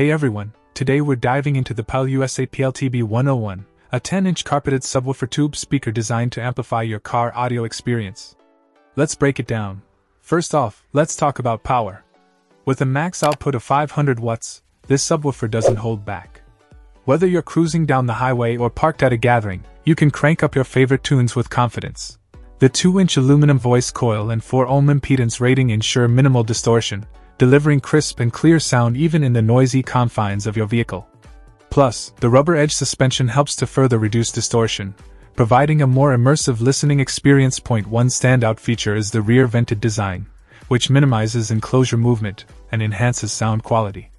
Hey everyone, today we're diving into the Pyle USA PLTB 101, a 10 inch carpeted subwoofer tube speaker designed to amplify your car audio experience. Let's break it down. First off, let's talk about power. With a max output of 500 watts, this subwoofer doesn't hold back. Whether you're cruising down the highway or parked at a gathering, you can crank up your favorite tunes with confidence. The 2 inch aluminum voice coil and 4 ohm impedance rating ensure minimal distortion, delivering crisp and clear sound even in the noisy confines of your vehicle. Plus, the rubber edge suspension helps to further reduce distortion, providing a more immersive listening experience. Point one standout feature is the rear vented design, which minimizes enclosure movement and enhances sound quality.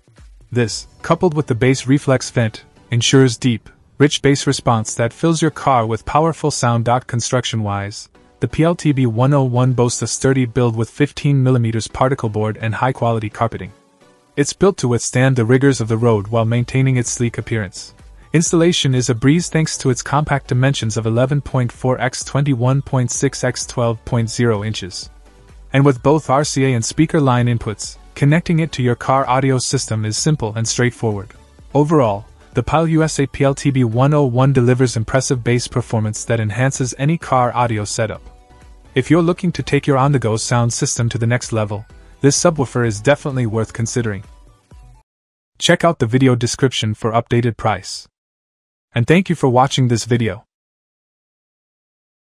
This, coupled with the bass reflex vent, ensures deep, rich bass response that fills your car with powerful sound. Construction wise, the PLTB 101 boasts a sturdy build with 15mm particle board and high quality carpeting. It's built to withstand the rigors of the road while maintaining its sleek appearance. Installation is a breeze thanks to its compact dimensions of 11.4 x 21.6 x 12.0 inches. And with both RCA and speaker line inputs, connecting it to your car audio system is simple and straightforward. Overall, the Pyle USA PLTB 101 delivers impressive bass performance that enhances any car audio setup. If you're looking to take your on the go sound system to the next level, this subwoofer is definitely worth considering. Check out the video description for updated price. And thank you for watching this video.